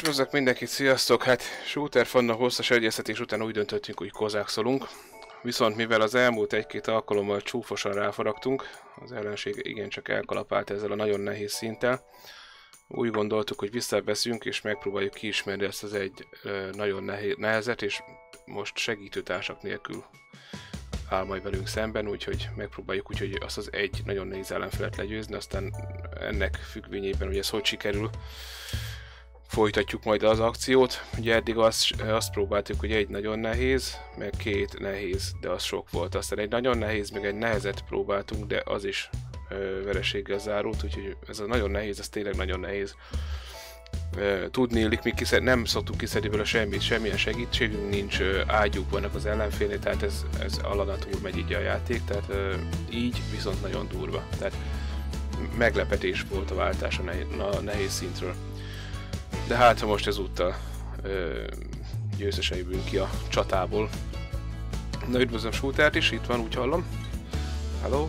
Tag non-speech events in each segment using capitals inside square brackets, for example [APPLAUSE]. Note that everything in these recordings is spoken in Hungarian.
Üdvözlök mindenkit, sziasztok! Hát Shooter Fanna hosszas egyeztetés után úgy döntöttünk, hogy kozákszolunk. Viszont mivel az elmúlt egy-két alkalommal csúfosan ráfaragtunk, az ellenség igencsak elkalapált ezzel a nagyon nehéz szinttel, úgy gondoltuk, hogy visszaveszünk és megpróbáljuk kiismerni ezt az egy nagyon nehéz, nehezet, és most segítőtársak nélkül áll majd velünk szemben, úgyhogy megpróbáljuk úgyhogy azt az egy nagyon nehéz ellenfelet legyőzni, aztán ennek függvényében, hogy ez hogy sikerül, folytatjuk majd az akciót. Ugye eddig azt, azt próbáltuk, hogy egy nagyon nehéz, meg két nehéz, de az sok volt. Aztán egy nagyon nehéz, meg egy nehezet próbáltunk, de az is ö, vereséggel zárult, úgyhogy ez a nagyon nehéz, ez tényleg nagyon nehéz. Tudni illik, mi kiszed, nem szoktuk kiszedni belőle semmit, semmilyen segítségünk nincs, ágyuk vannak az ellenfélnél, tehát ez, ez alanatúr megy így a játék, tehát ö, így viszont nagyon durva. Tehát meglepetés volt a váltás a nehéz szintről. De hát, ha most ezúttal ö, győzesei ki a csatából. Na üdvözlöm Shootert is, itt van, úgy hallom. Hello.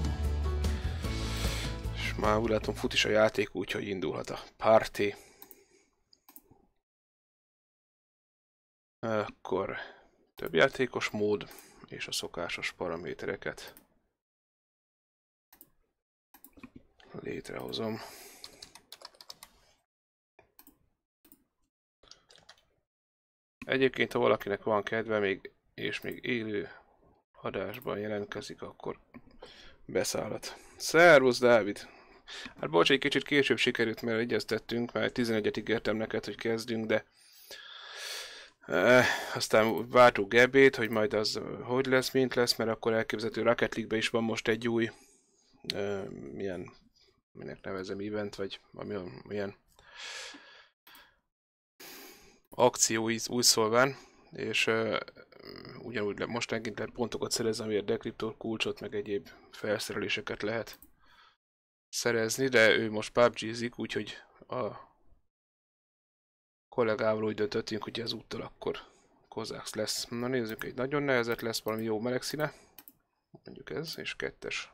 És már úgy látom fut is a játék, úgyhogy indulhat a party. Akkor több játékos mód és a szokásos paramétereket létrehozom. Egyébként, ha valakinek van kedve még, és még élő adásban jelentkezik, akkor beszállhat. Szervusz, Dávid! Hát bocs, egy kicsit később sikerült, mert egyeztettünk, mert 11-et ígértem neked, hogy kezdünk, de e, aztán vártuk Gebét, hogy majd az hogy lesz, mint lesz, mert akkor elképzelhető Rocket League-be is van most egy új e, milyen, minek nevezem, event, vagy ami, milyen akció új szolván, és uh, ugyanúgy le, most megint lehet pontokat szerezni, amiért dekriptor kulcsot, meg egyéb felszereléseket lehet szerezni, de ő most PUBG-zik, úgyhogy a kollégával úgy döntöttünk, hogy ezúttal akkor Kozáx lesz. Na nézzük, egy nagyon nehezet lesz, valami jó meleg színe. Mondjuk ez, és kettes.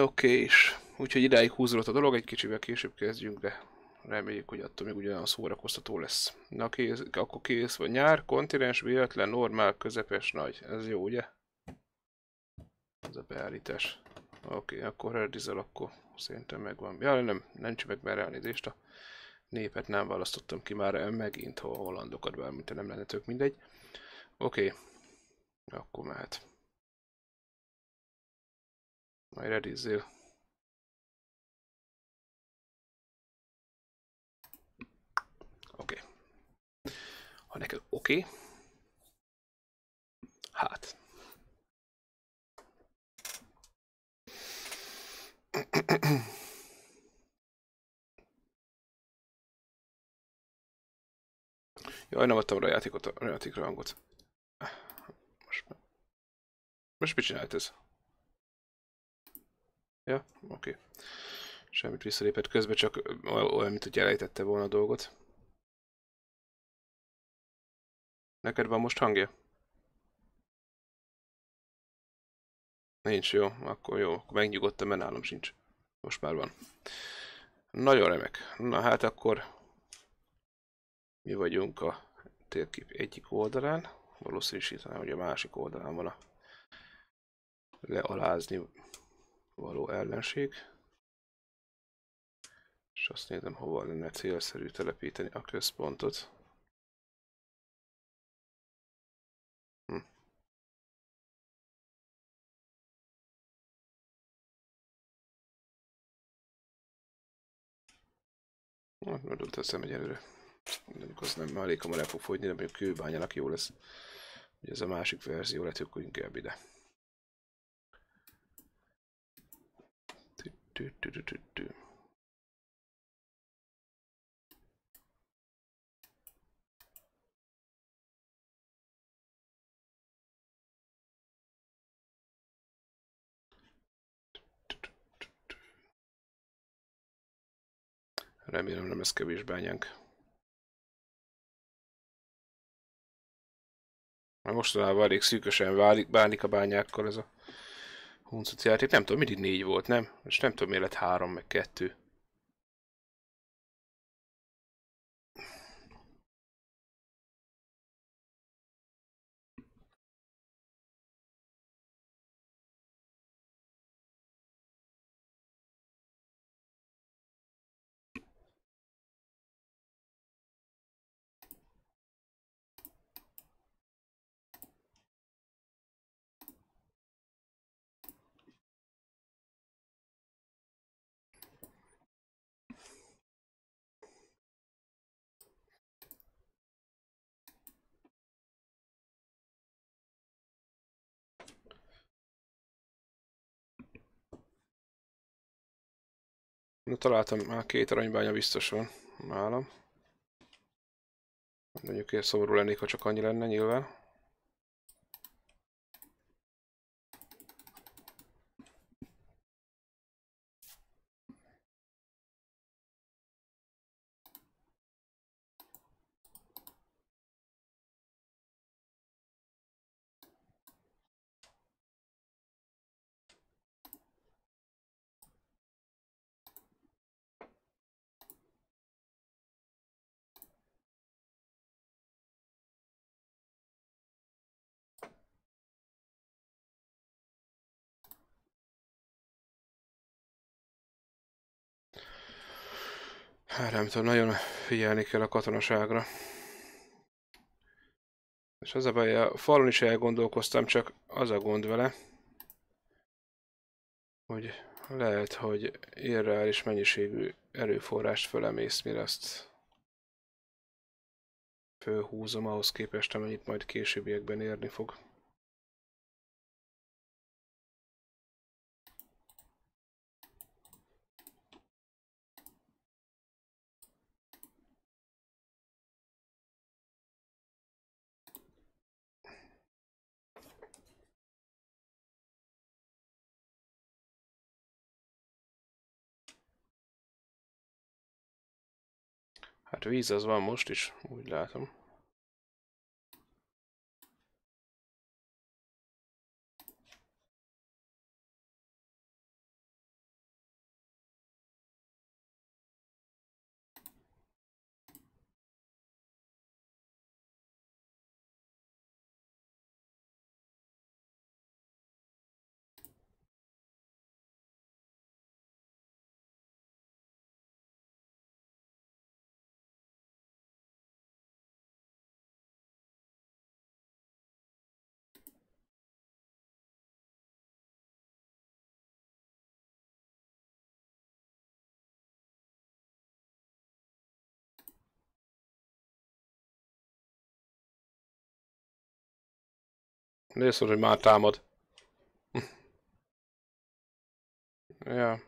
Oké, és úgyhogy idáig húzódott a dolog, egy kicsivel később kezdjünk, de Reméljük, hogy attól még ugyanaz szórakoztató lesz. Na kész, akkor kész vagy. Nyár, kontinens, véletlen, normál, közepes, nagy. Ez jó, ugye? Ez a beállítás. Oké, okay, akkor redizel, akkor szerintem megvan. Ja, nem, nem meg már elnézést. A népet nem választottam ki már megint, ha a hollandokat bármint nem lenne tök mindegy. Oké, okay. akkor mehet. Majd redizzél. Ha neked oké, okay. hát. Jaj, nem adtam rá a játékot, a játékra hangot. Most, most mit csinált ez? Ja, oké. Okay. Semmit visszalépett közben, csak olyan, mint hogy elejtette volna a dolgot. Neked van most hangja? Nincs jó, akkor jó, akkor megnyugodtam, mert nálam sincs. Most már van. Nagyon remek. Na hát akkor mi vagyunk a térkép egyik oldalán. Valószínűsíteném, hogy a másik oldalán van a lealázni való ellenség. És azt nézem, hova lenne célszerű telepíteni a központot. Hát, majd teszem egyelőre. Mondjuk az nem elég hamar el fog fogyni, de mondjuk kőbányának jó lesz. Ugye ez a másik verzió lehet, hogy inkább ide. Tü -tü -tü -tü -tü. Remélem nem ez kevés bányánk. Mostanában elég szűkösen válik, bánik a bányákkal ez a huncut játék. Nem tudom, mindig négy volt, nem? És nem tudom, miért lett három, meg kettő. Na, találtam, már két aranybánya biztos van nálam. Mondjuk én szomorú lennék, ha csak annyi lenne nyilván. Hát nem tudom, nagyon figyelni kell a katonaságra. És az a baj, a falon is elgondolkoztam, csak az a gond vele, hogy lehet, hogy irreális mennyiségű erőforrást fölemész, mire azt fölhúzom ahhoz képest, amennyit majd későbbiekben érni fog. Hát víz az van most is, úgy látom. Nézd, hogy már támad. ja.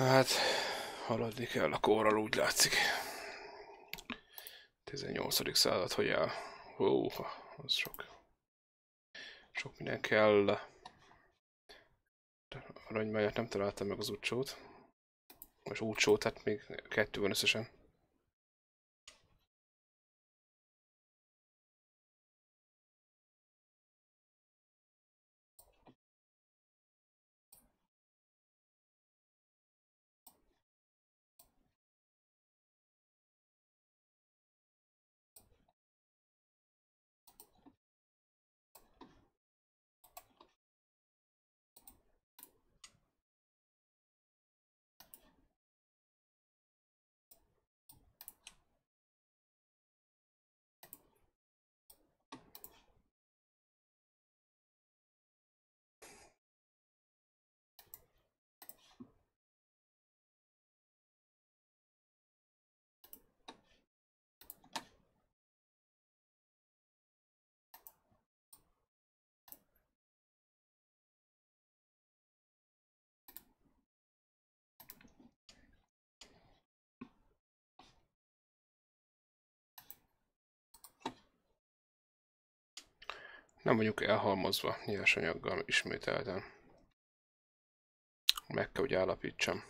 Hát, haladni kell a kórral, úgy látszik. 18. század, hogy el. Hú, az sok. Sok minden kell. Aranymáját nem találtam meg az utcsót. Most útsó, tehát még kettő van összesen. Nem vagyunk elhalmozva nyersanyaggal ismételten. Meg kell, hogy állapítsam.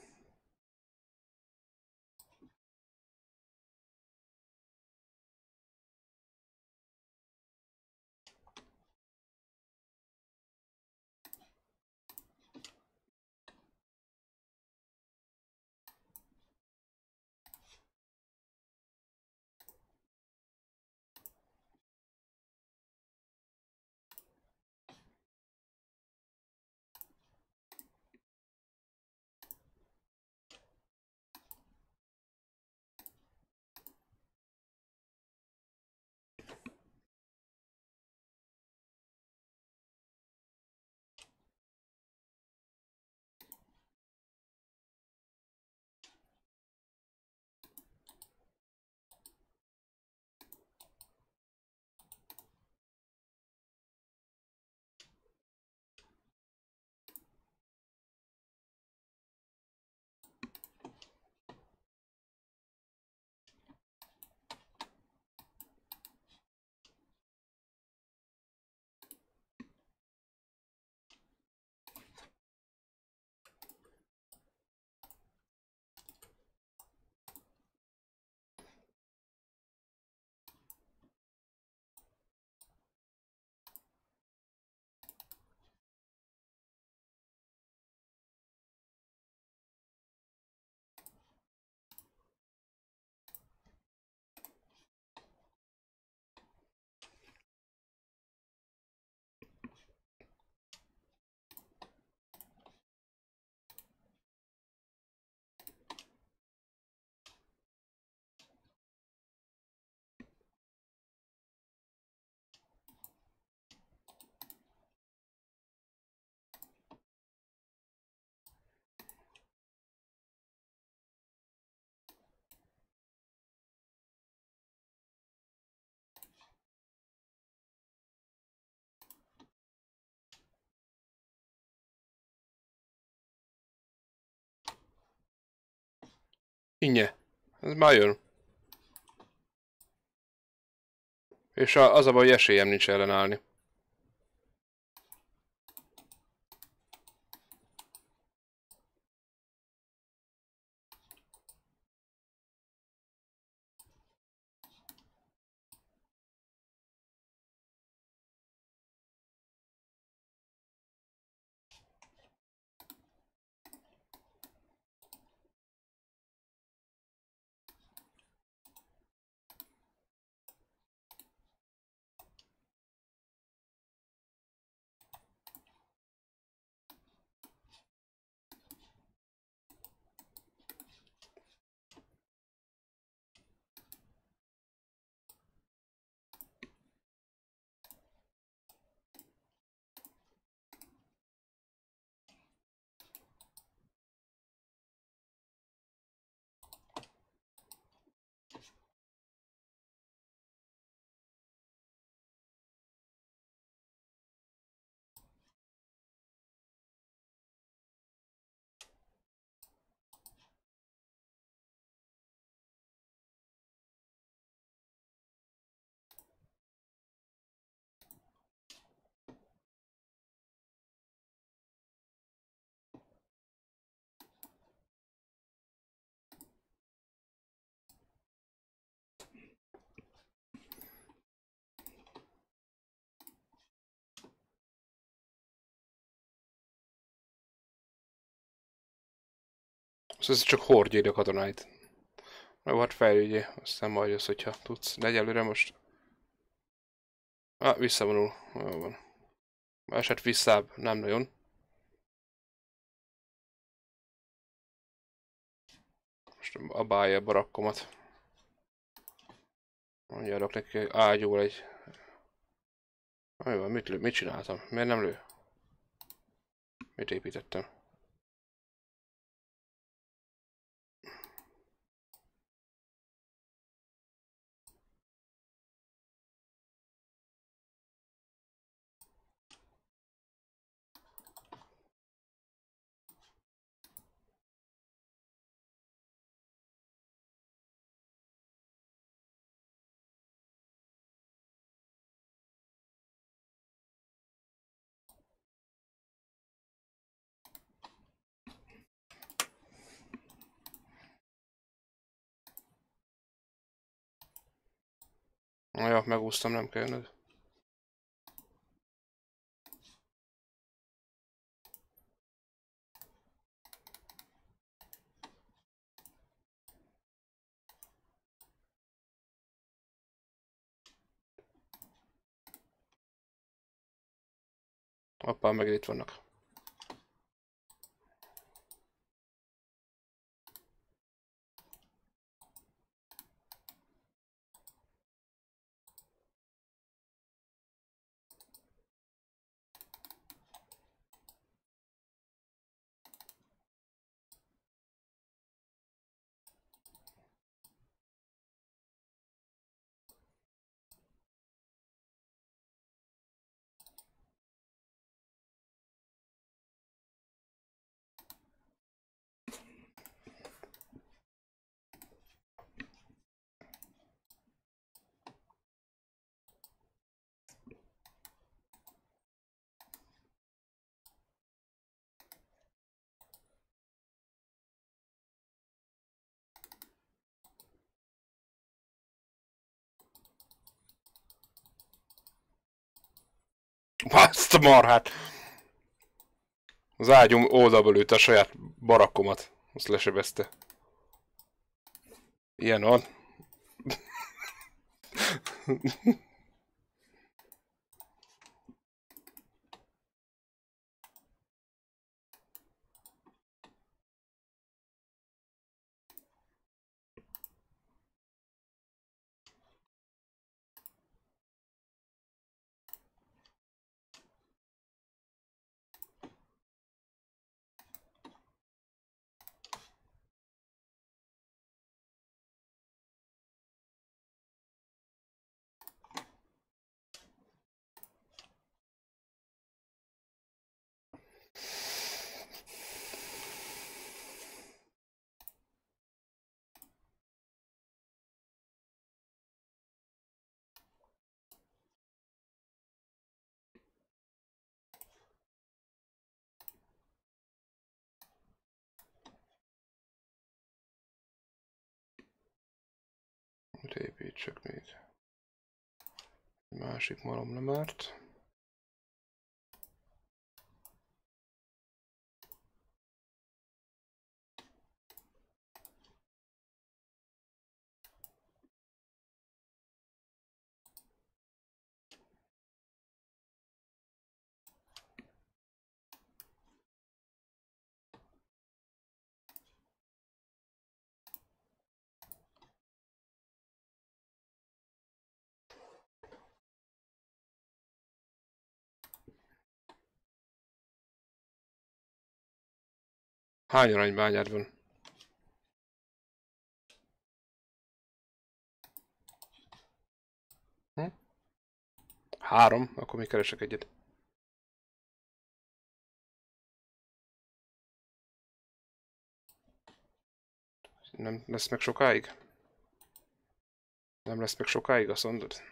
Innye. Ez már jön. És az a baj, hogy esélyem nincs ellenállni. Szóval ez csak hordj a katonáit. Jó, hát fejlődjé, aztán majd jössz, hogyha tudsz. De egyelőre most... Ah, visszavonul. Jó van. Esett visszább, nem nagyon. Most abálja a barakkomat. Mondjátok neki, hogy ágyúl egy... Mi van, mit, lő, mit csináltam? Miért nem lő? Mit építettem? Ja, megúsztam, nem kell jönnöd. Hoppá, meg itt vannak. Azt a marhát! Az ágyom oldalba lőtte a saját barakkomat. Azt lesebezte. Ilyen van. [LAUGHS] építsek még. Másik malom nem Hány aranybányád van? Hm? Három, akkor még keresek egyet. Nem lesz meg sokáig? Nem lesz meg sokáig, azt mondod?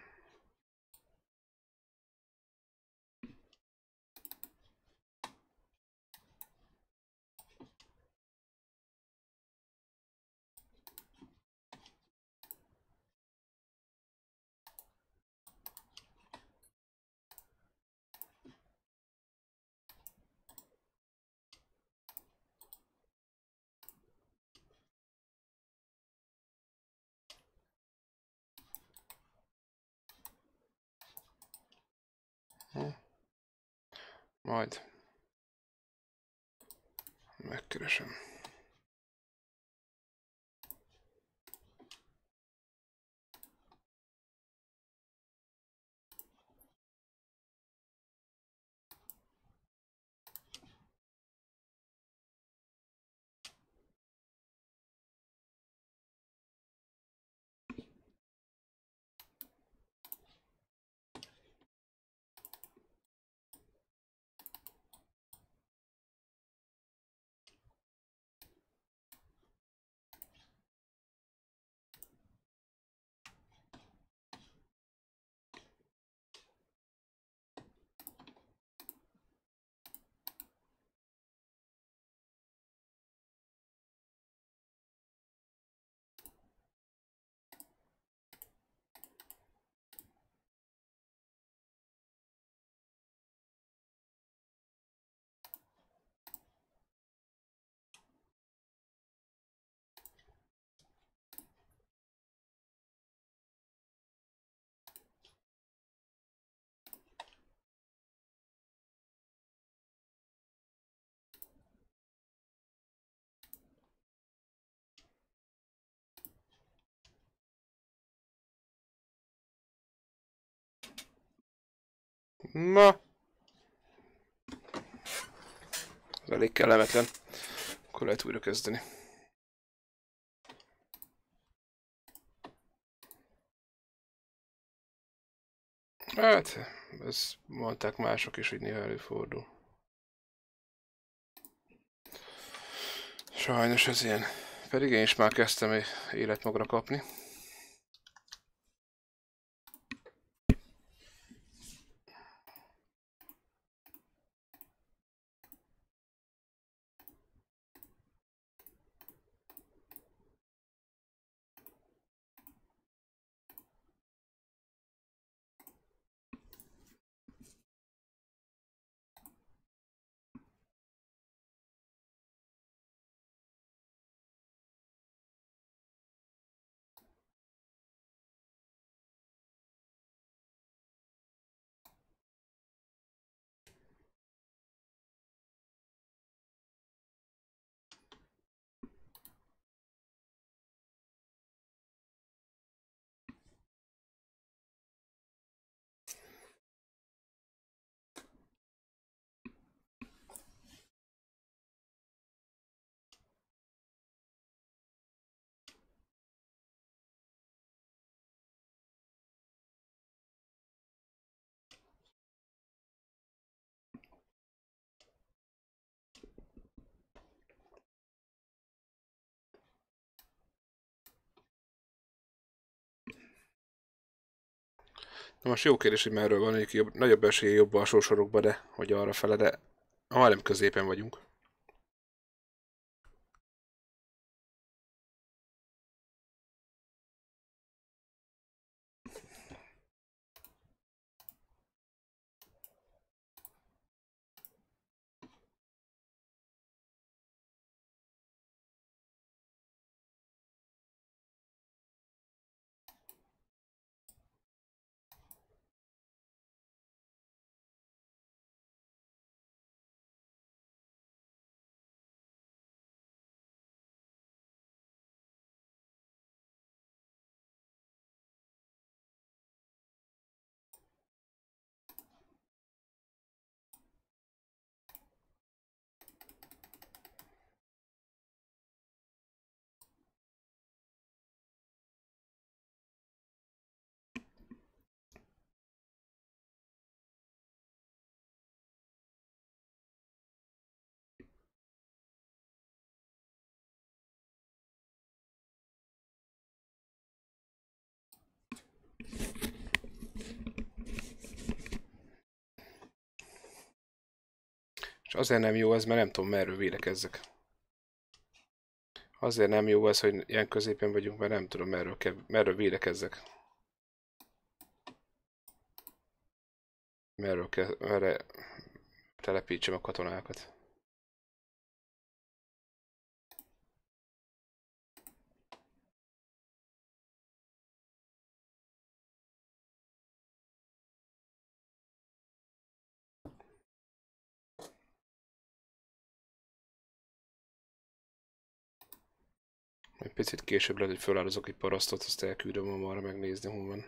Majd. Megkeresem. Na. Ez elég kellemetlen. Akkor lehet újra kezdeni. Hát, ezt mondták mások is, hogy néha előfordul. Sajnos ez ilyen. Pedig én is már kezdtem életmagra kapni. Na most jó kérdés, hogy merről van, hogy jobb, nagyobb esélye jobb alsó sorokba, de hogy arra fele, de majdnem középen vagyunk. Azért nem jó ez, mert nem tudom merről védekezzek. Azért nem jó ez, hogy ilyen középen vagyunk, mert nem tudom merről, kell, merről védekezzek. Merről kell, merre telepítsem a katonákat. Picit később lehet, hogy feláldozok egy parasztot, azt elküldöm arra megnézni, hol van.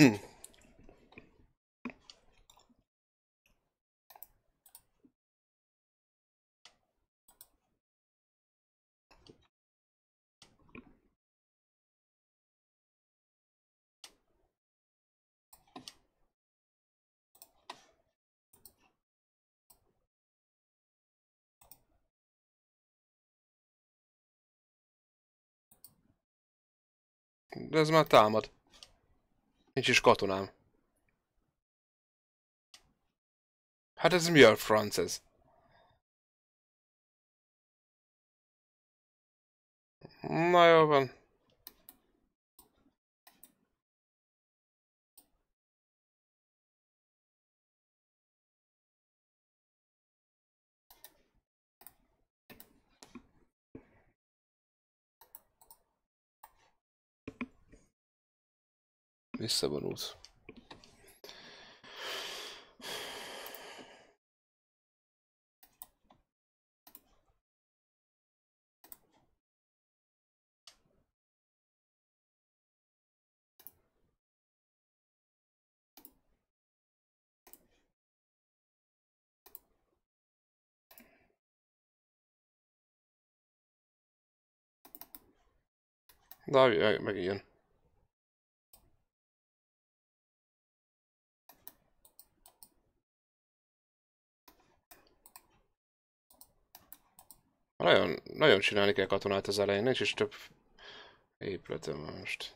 De ez már támad. Nincs is katonám. Hát ez mi a franc ez? Na jó van. Visszavonult. Na, meg ilyen. Nagyon, nagyon csinálni kell katonát az elején, nincs is több épületem most.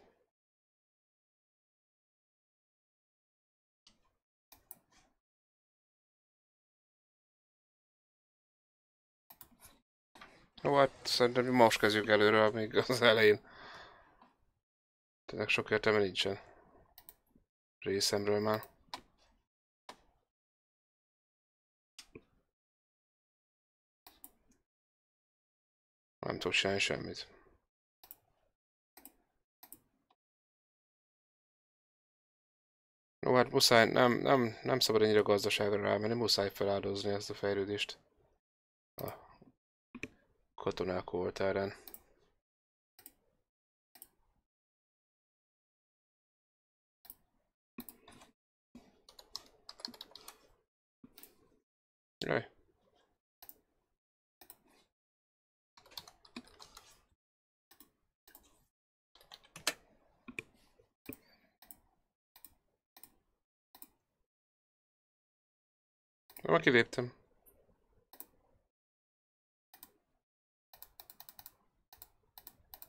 Jó, hát szerintem most kezdjük előre, még az elején. Tényleg sok értelme nincsen. Részemről már. Nem tudok csinálni semmit. Jó, hát muszáj, nem, nem, nem szabad ennyire gazdaságra rámenni, muszáj feláldozni ezt a fejlődést. A katonák oltárán. Jaj. Már kiléptem.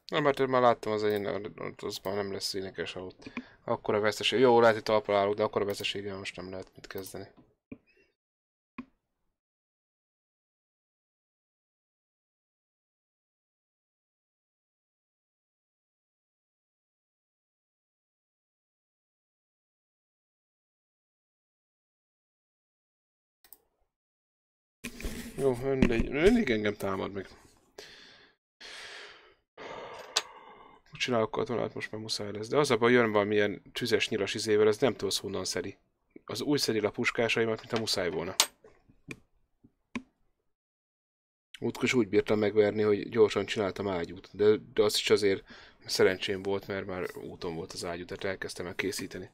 Nem, mert már láttam az én, az már nem lesz énekes ott. Akkor a veszteség. Jó, lehet, hogy talpra állok, de akkor a veszteséggel most nem lehet mit kezdeni. Jó, mindegy. Mindig engem támad meg. Csinálok katonát, most már muszáj lesz. De az a baj, jön valamilyen tüzes nyilas izével, ez nem tudsz honnan szedi. Az úgy szedi a puskásaimat, mint a muszáj volna. Útkos úgy bírtam megverni, hogy gyorsan csináltam ágyút. De, de az is azért szerencsém volt, mert már úton volt az ágyú, tehát elkezdtem el készíteni.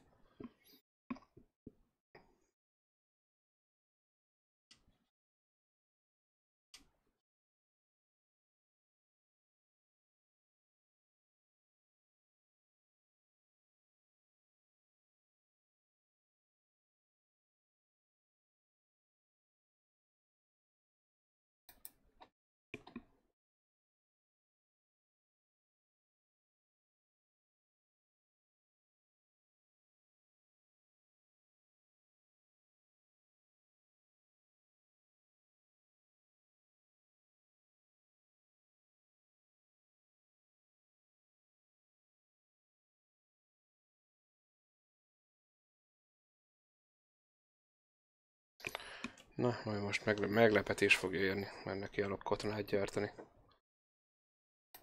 Na, majd most megle meglepetés fog érni, mert neki állok katonát gyártani.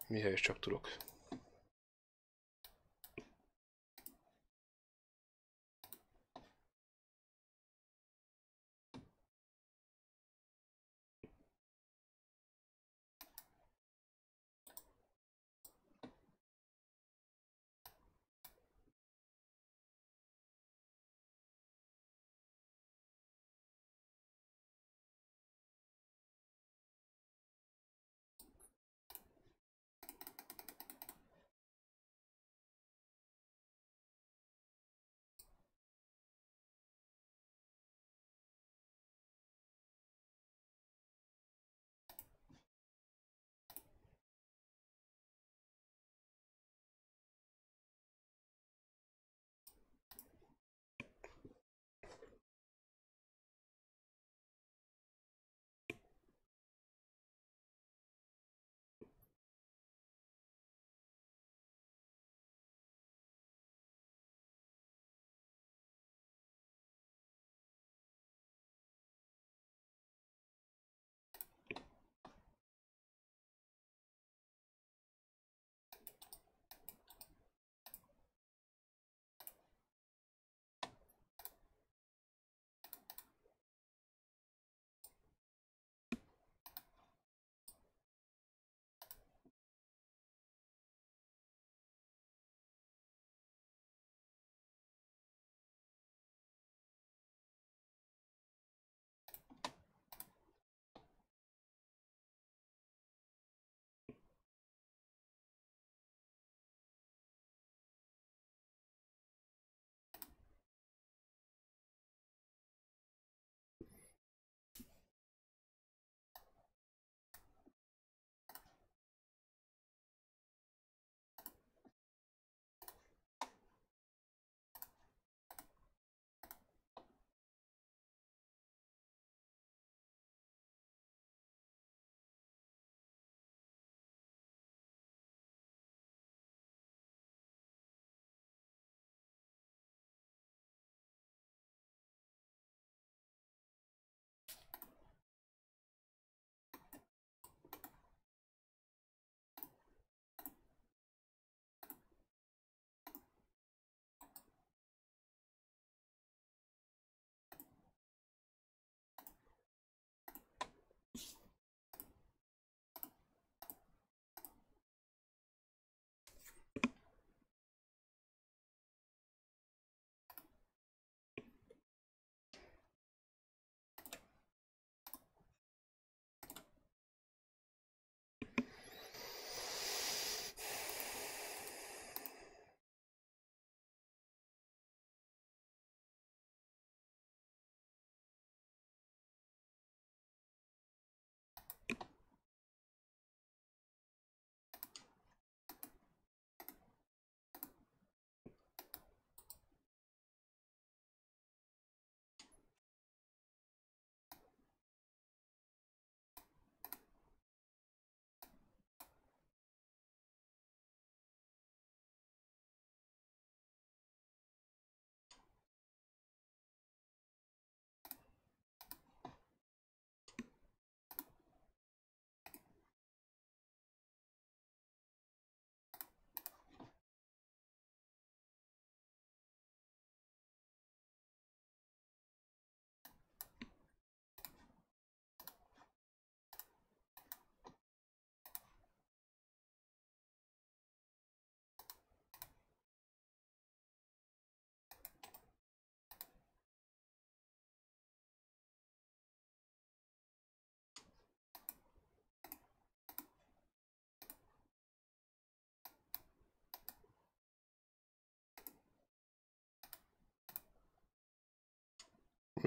Mihez csak tudok.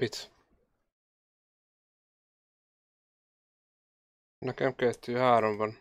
Mit? Nekem kettő, három van.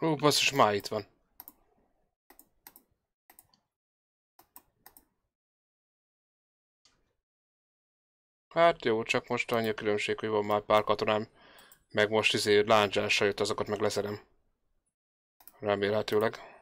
Ó, basszus, már itt van. Hát jó, csak most annyi a különbség, hogy van már pár katonám, meg most izé láncsásra jött, azokat meg leszedem. Remélhetőleg.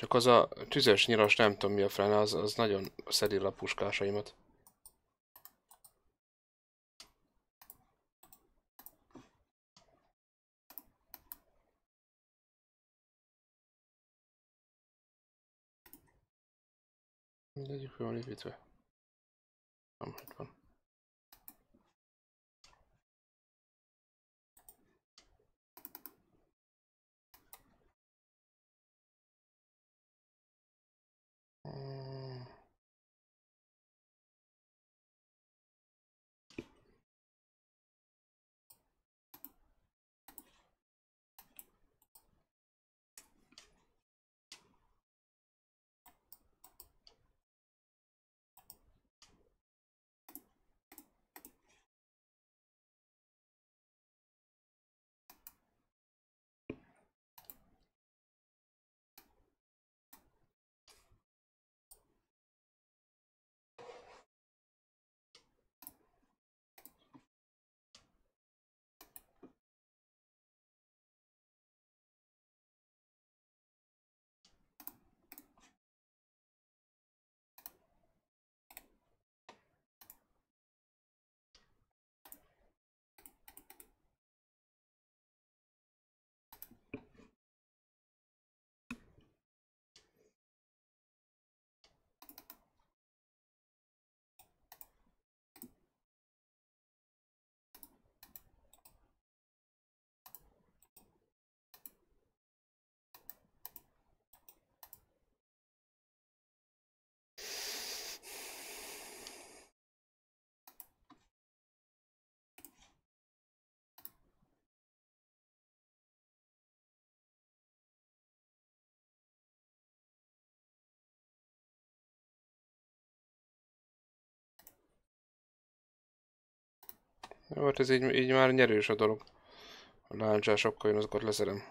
Csak az a tüzes nyilas, nem tudom mi a fene, az, az nagyon szedi a puskásaimat. Mindegyik van építve. Nem, itt van. Uh, Jó, hát ez így, így már nyerős a dolog. A láncsás jön, azokat leszedem.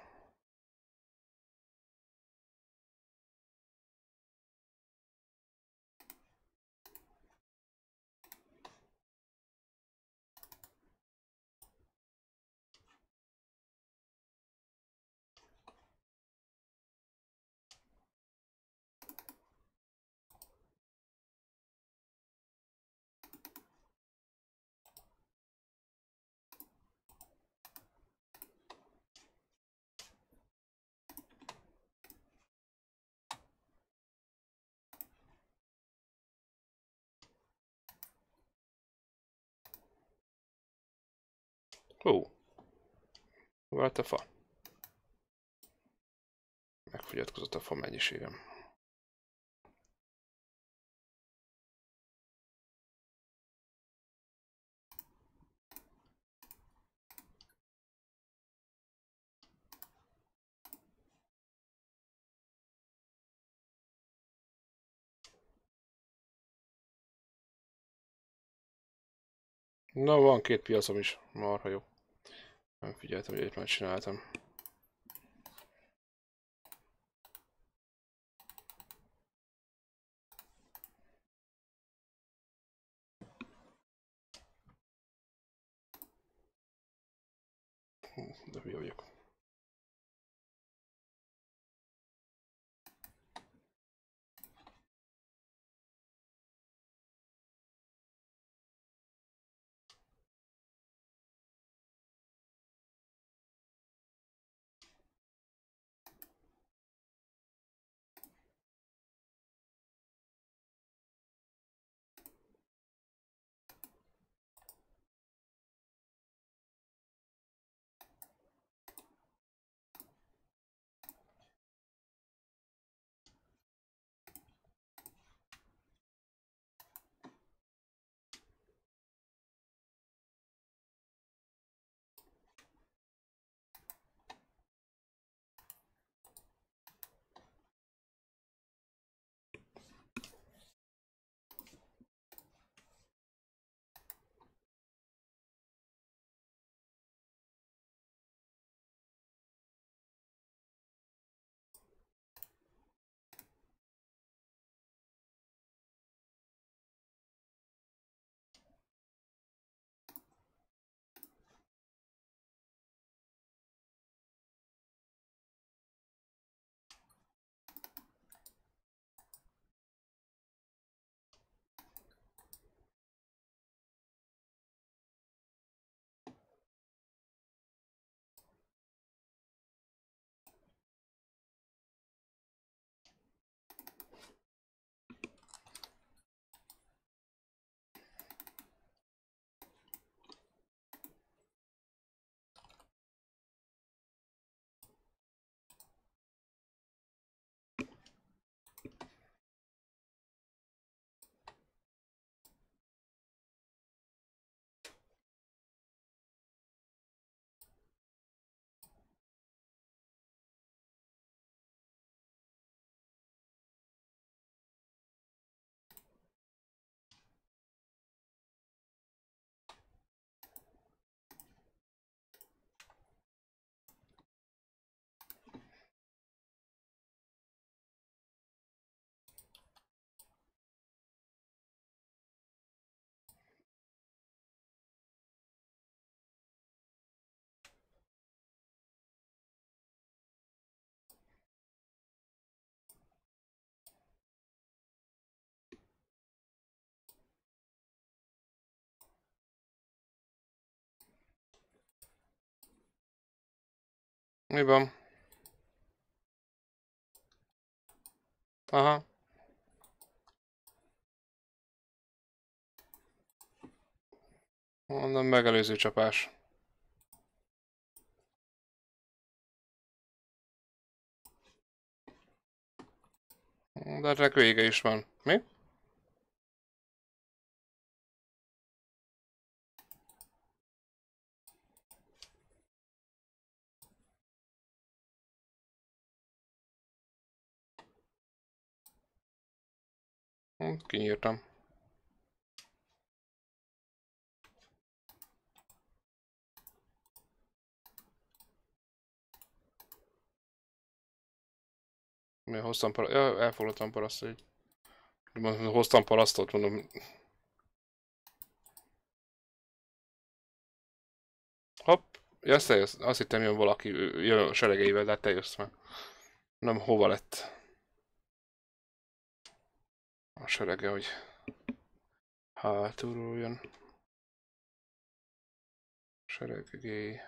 Ó. Volt a fa. Megfogyatkozott a fa mennyiségem. Na, van két piacom is, marha jó. Nem figyeltem, hogy már csináltam. De hülye vagyok. Mi van? Aha. Mondom, megelőző csapás. De ennek vége is van. Mi? Jó, kinyírtam. Mert hoztam parasztot, ja, elfoglaltam parasztot, hogy hoztam parasztot, mondom. Hopp, ja, azt, eljössz. azt hittem jön valaki, jön a seregeivel, de hát te jössz már. Nem, hova lett? A serege, hogy hátulról jön. Seregé.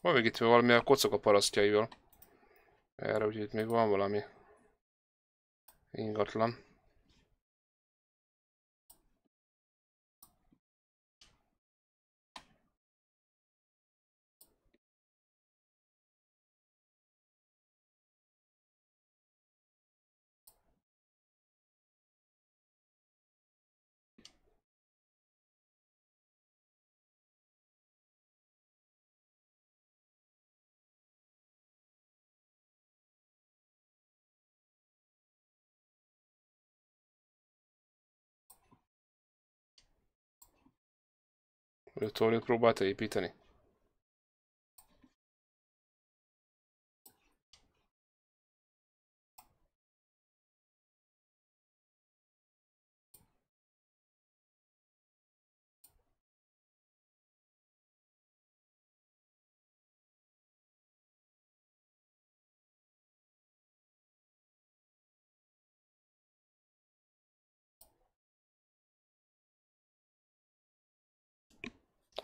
Van még itt valami a kocok a parasztjaival. Erre ugye itt még van valami ingatlan. U retoriju i pitani.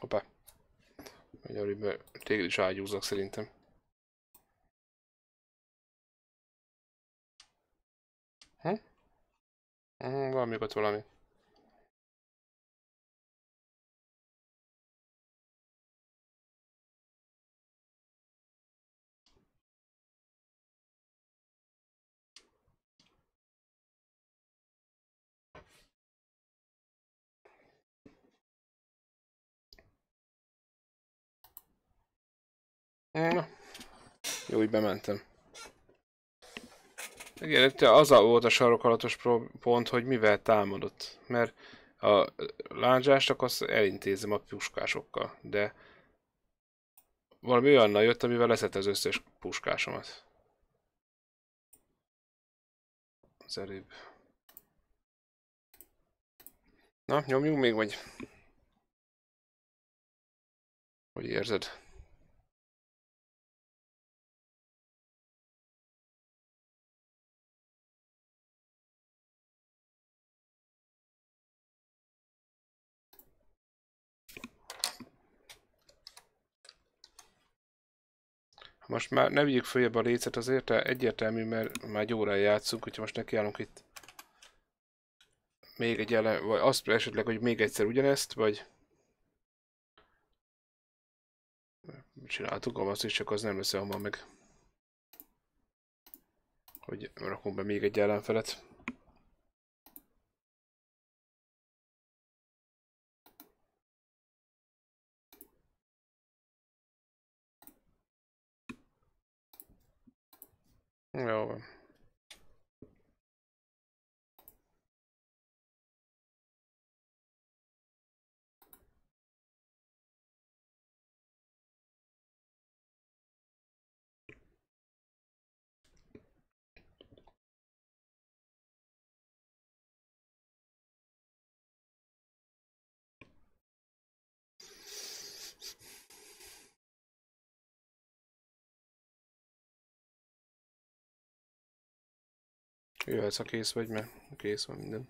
Hoppá. Hogy arra téged is ágyúzok szerintem. Hm? Hm, még ott valami. Na, jó, így bementem. Igen, itt az a volt a sarokalatos pont, hogy mivel támadott. Mert a lándzsást akkor azt elintézem a puskásokkal, de valami olyannal jött, amivel leszett az összes puskásomat. Az előbb. Na, nyomjunk még, vagy... Hogy érzed? Most már ne vigyük följebb a lécet, azért egyértelmű, mert már egy órája játszunk, hogyha most nekiállunk itt még egy ellen, vagy azt esetleg, hogy még egyszer ugyanezt, vagy csináltuk azt is, csak az nem lesz hamar meg. Hogy rakunk be még egy ellenfelet. Jó Jöhetsz, a kész vagy, mert kész van minden.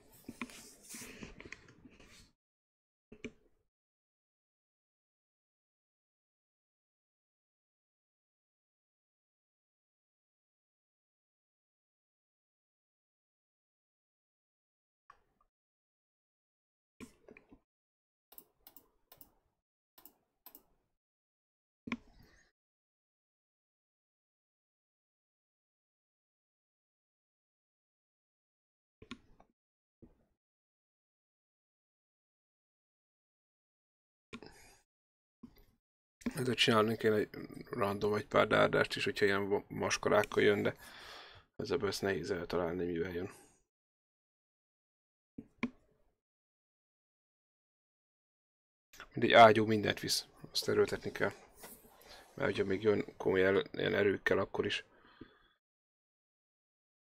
ezért csinálnék én egy random egy pár dárdást is, hogyha ilyen maskarákkal jön, de ez a bősz nehéz eltalálni, mivel jön. Mindegy ágyú mindent visz, azt erőltetni kell. Mert hogyha még jön komoly el, ilyen erőkkel, akkor is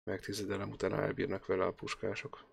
megtizedelem után elbírnak vele a puskások.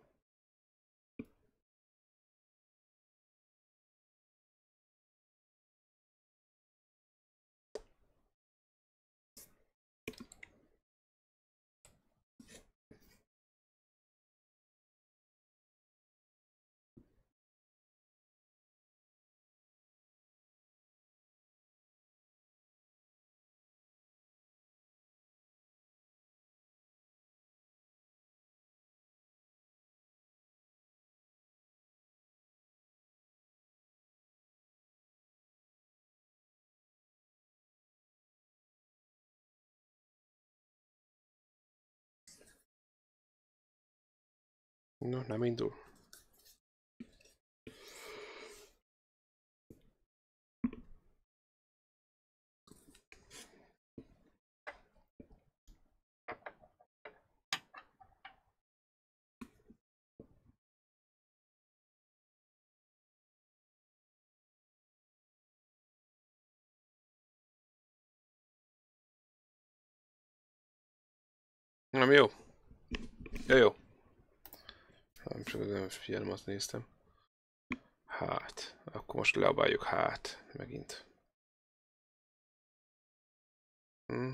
No, nem indul. Nem jó. Nem csak nem figyelem, azt néztem. Hát, akkor most leabáljuk hát, megint. Hm.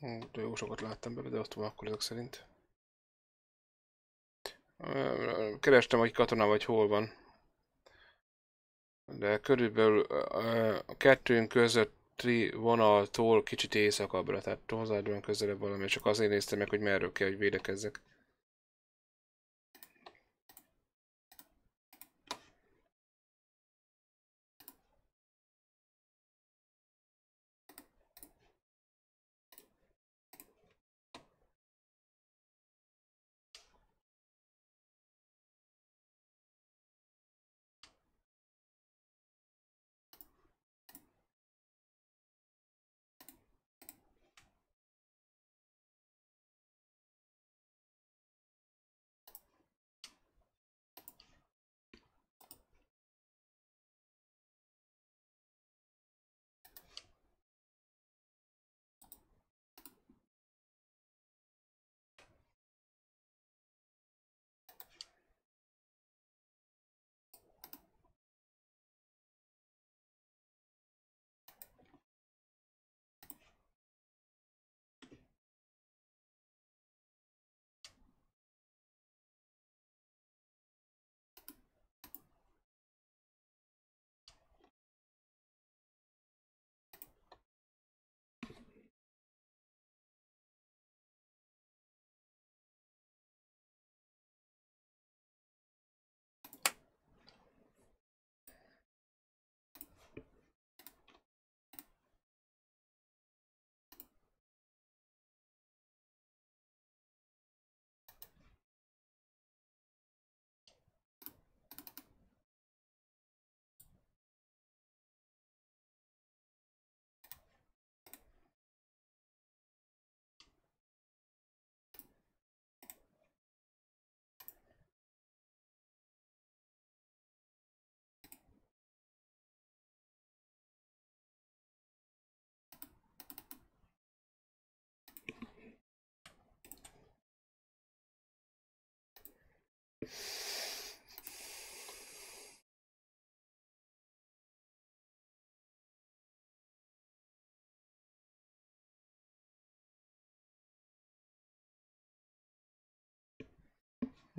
De jó sokat láttam belőle, de ott van akkor ezek szerint. Kerestem, hogy katona vagy hol van. De körülbelül a kettőnk közötti vonaltól kicsit éjszakabbra, tehát hozzád van közelebb valami, csak azért néztem meg, hogy merről kell, hogy védekezzek.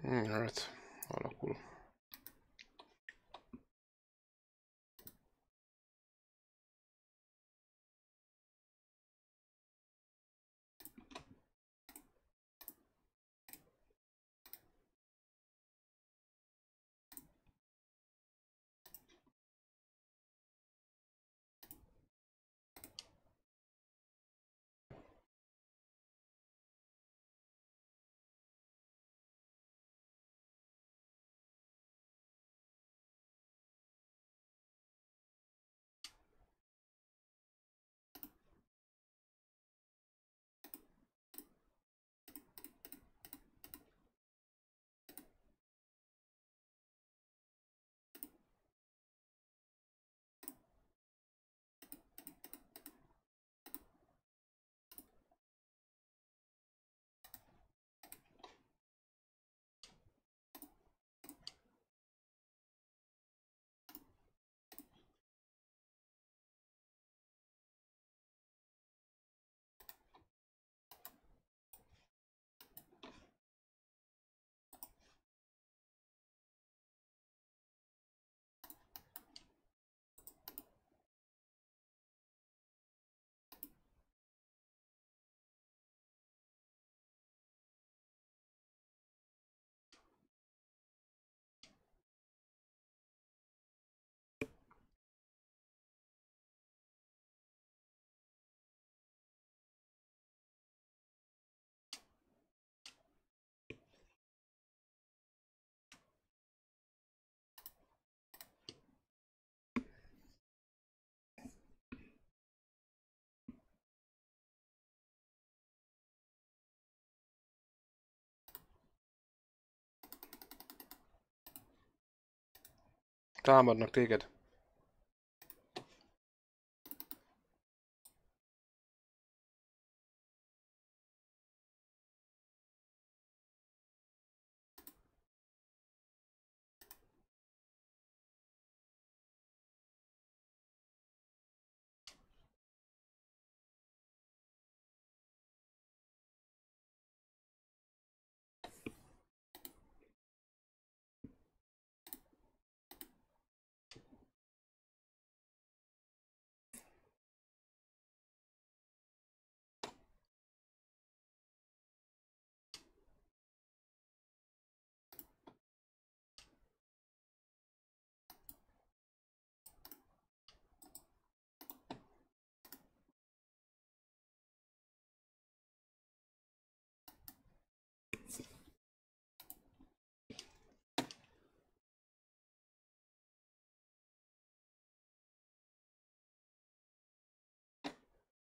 Hát, alakul. Támadnak téged.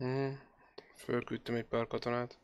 Mhm. Fölküldtem egy pár katonát.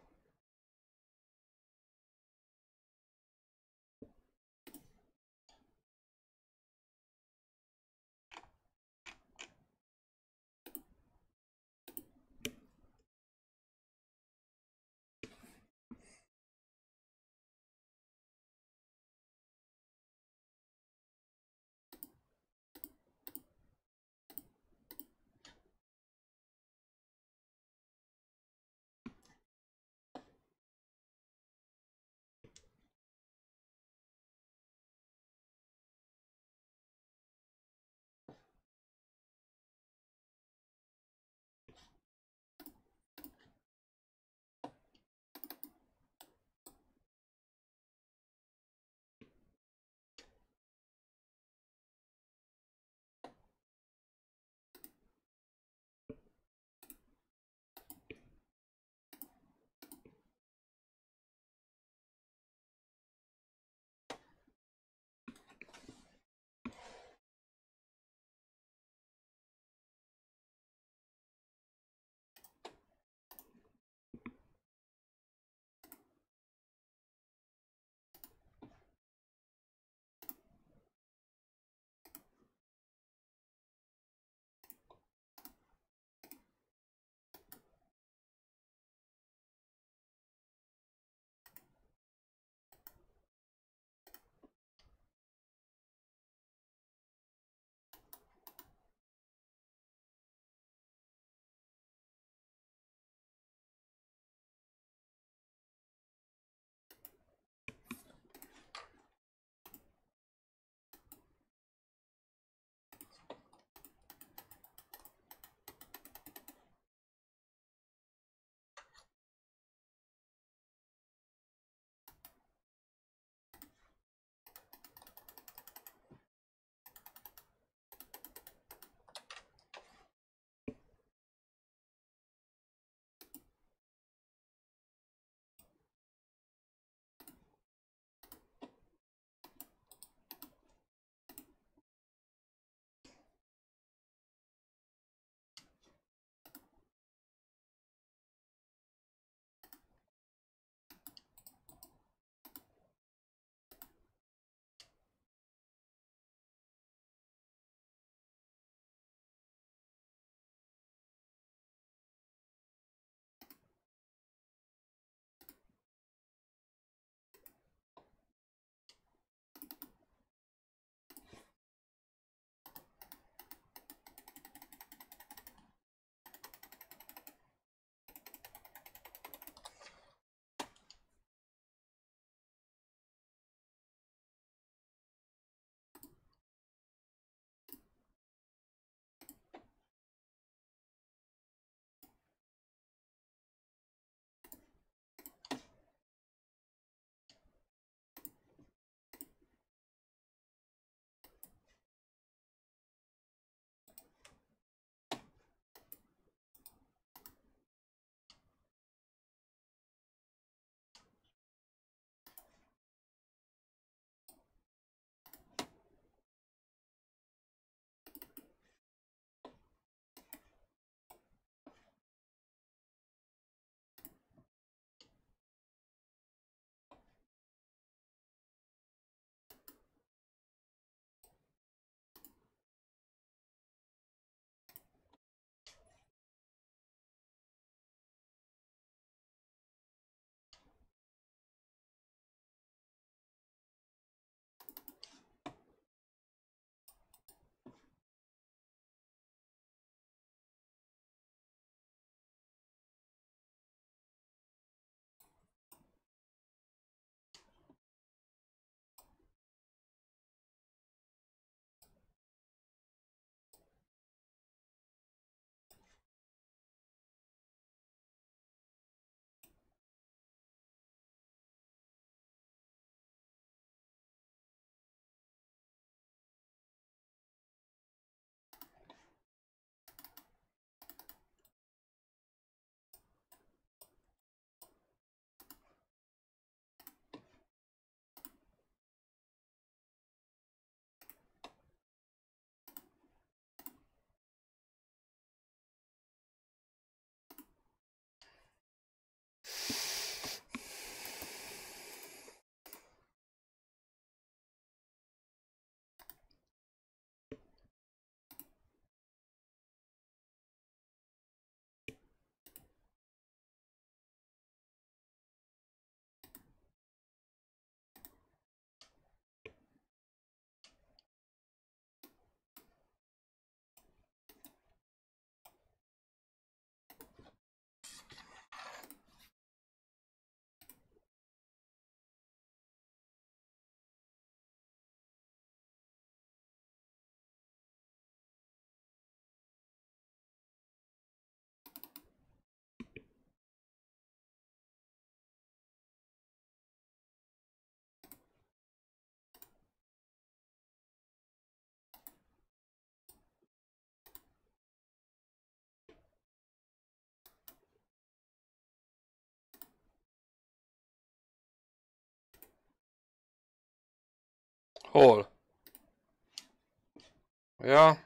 Hol? Ja.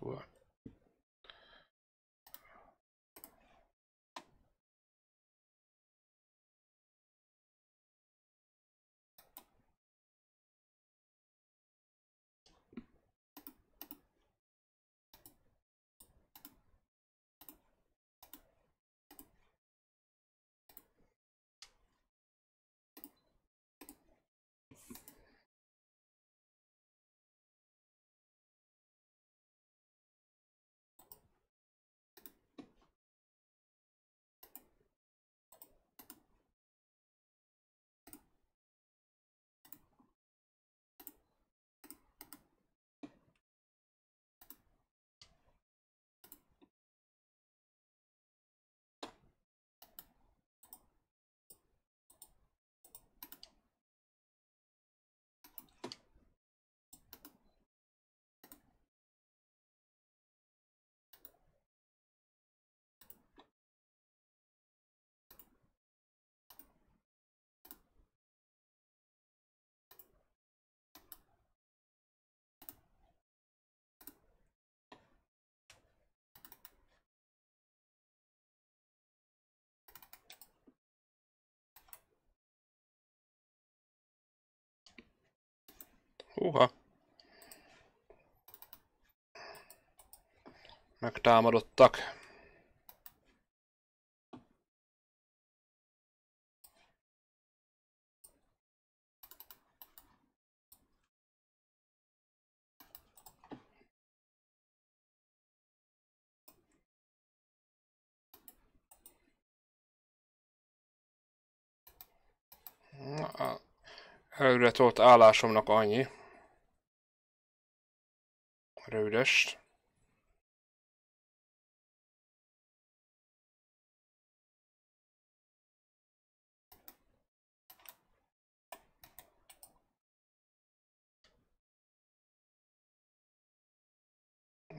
What? Húha. Megtámadottak. Előre tolt állásomnak annyi. Rövidest.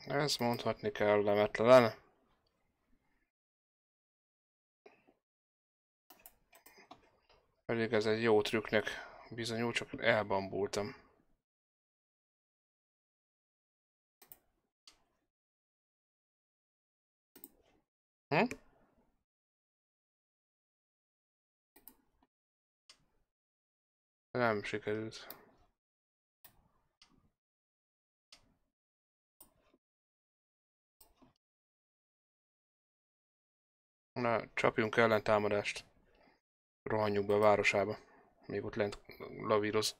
Ez mondhatni kellemetlen. Pedig ez egy jó trükknek bizonyul, csak elbambultam. Hm? Nem sikerült. Na, csapjunk ellen támadást. Rohanjunk be a városába. Még ott lent lavíroz.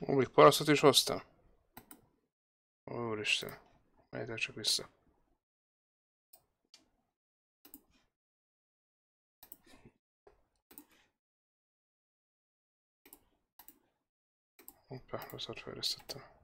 Még parasztot is hoztam? Úristen, megy csak vissza. Hoppá, rosszat fejlesztettem.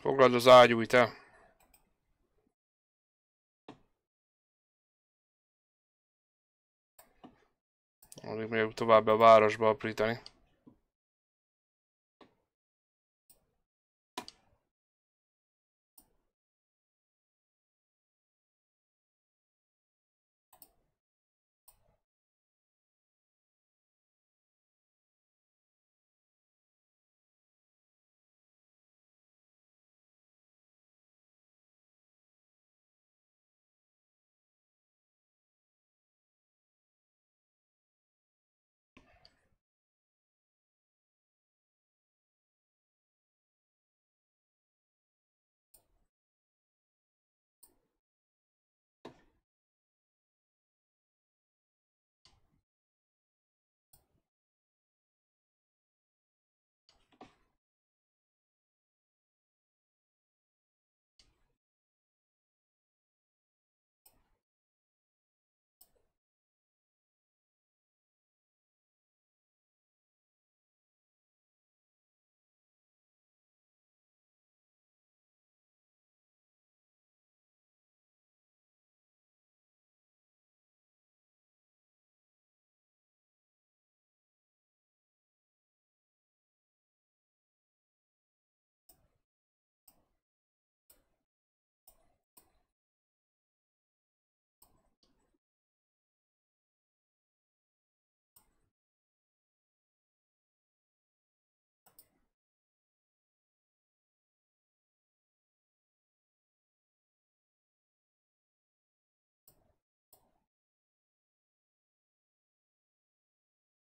Foglald az ágyúj, te. Addig még tovább a városba aprítani.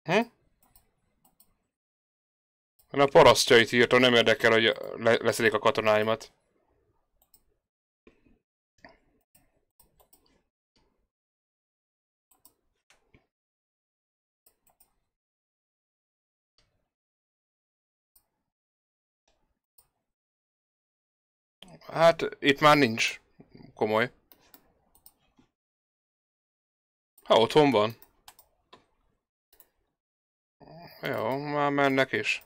Hm? A parasztjait írtam, nem érdekel, hogy le leszedik a katonáimat. Hát itt már nincs komoly. Ha otthon van. Jó, már mennek is.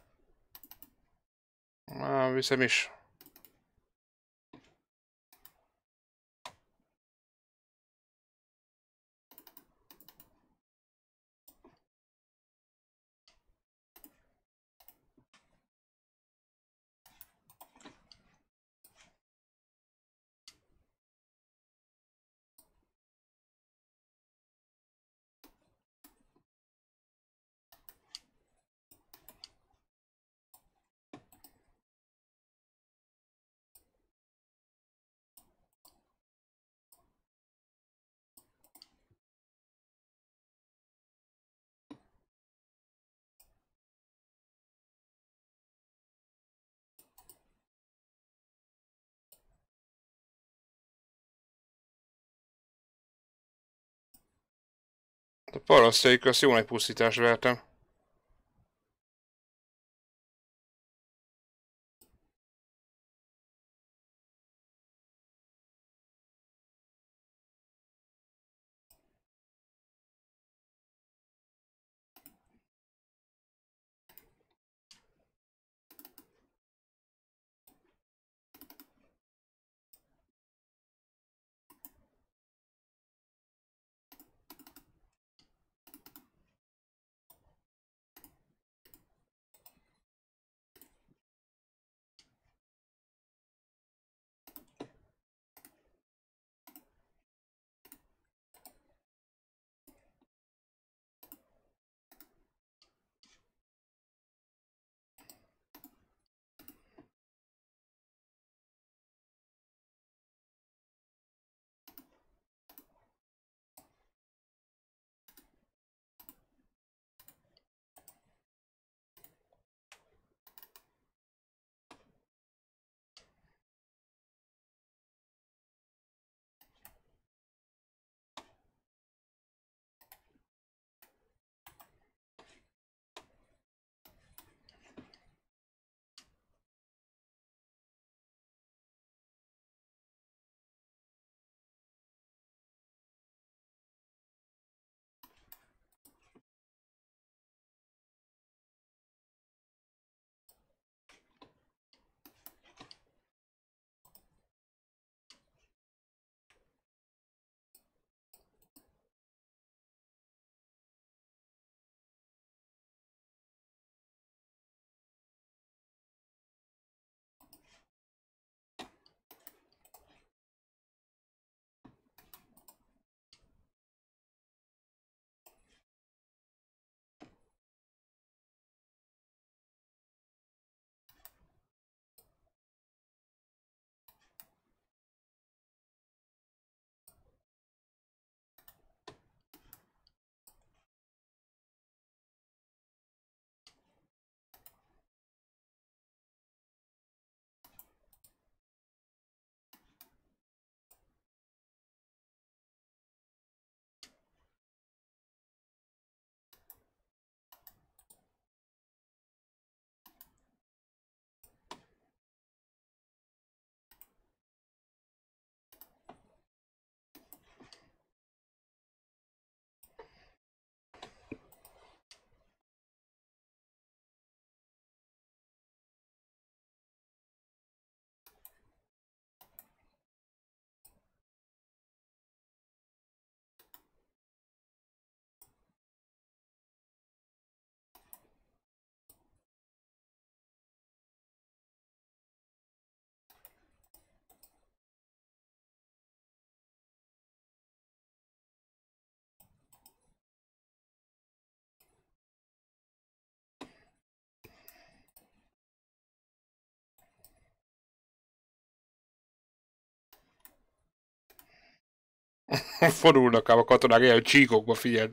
Már viszem is. A parasztjaik azt jó nagy pusztítás vertem. Forulnak ám a katonák ilyen csíkokba, figyeld.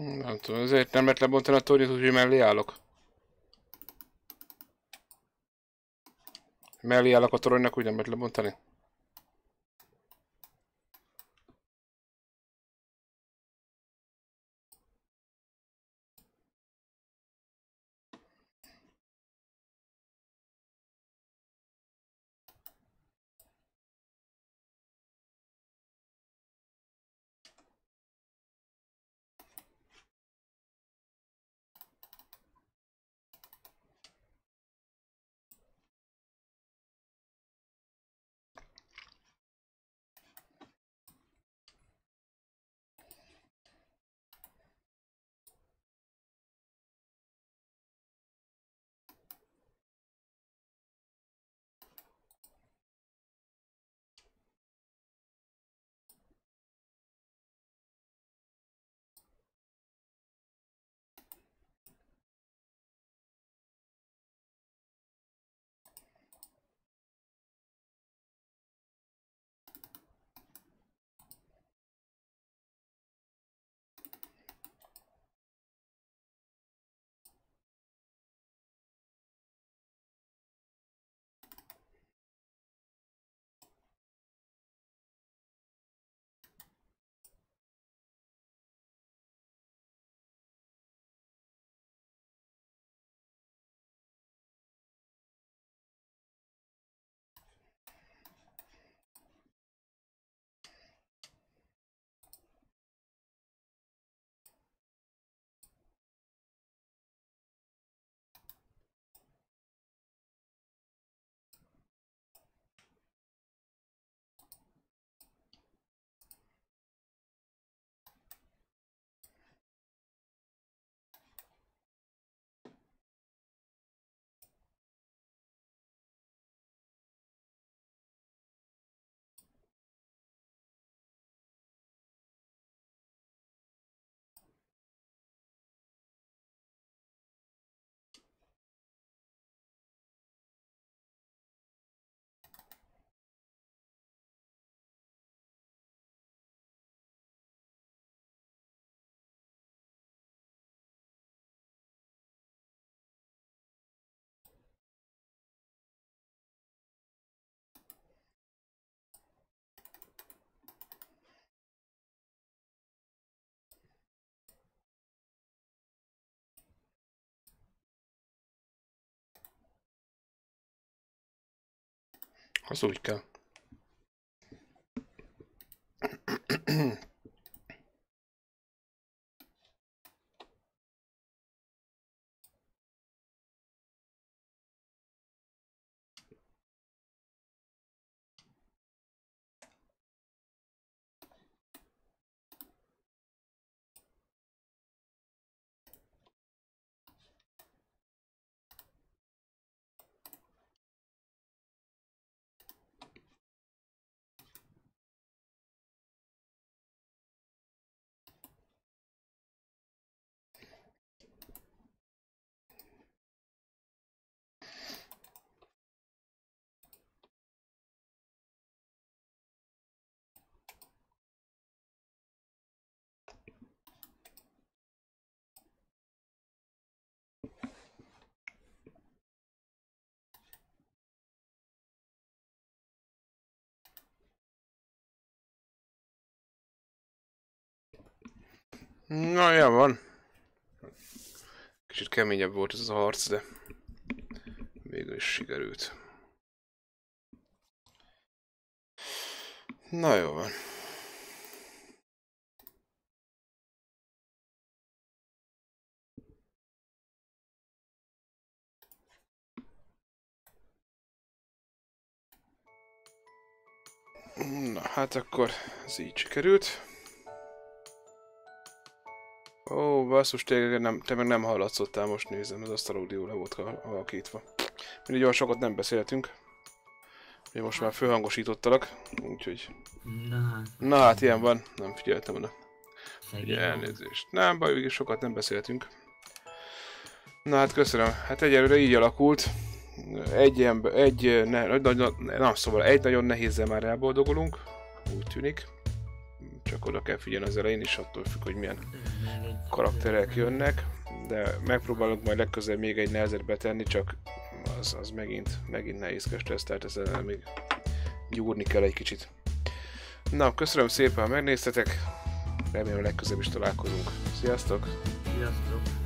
Nem tudom, ezért nem lehet lebontani a tornyot, úgyhogy mellé állok. Mellé állok a toronynak, úgy nem lehet lebontani. Az úgy kell. Na, ja, van. Kicsit keményebb volt ez a harc, de végül is sikerült. Na jó van. Na, hát akkor ez így sikerült. Ó, basszus, tényleg nem, te meg nem hallatszottál, most nézem, ez azt a audio le volt alakítva. Mindig olyan sokat nem beszéltünk. Ugye most már főhangosítottalak, úgyhogy... Na hát... Na hát, ilyen van, nem figyeltem oda. Ugye, elnézést. Nem baj, végig sokat nem beszéltünk. Na hát köszönöm. Hát egyelőre így alakult. Egy, ember, egy ne, na, na, na, szóval egy nagyon nehézzel már elboldogulunk. Úgy tűnik csak oda kell figyelni az elején is, attól függ, hogy milyen karakterek jönnek, de megpróbálok majd legközelebb még egy nehezet betenni, csak az, az megint, megint nehézkes lesz, tehát ezzel még gyúrni kell egy kicsit. Na, köszönöm szépen, ha megnéztetek, remélem legközelebb is találkozunk. Sziasztok! Sziasztok!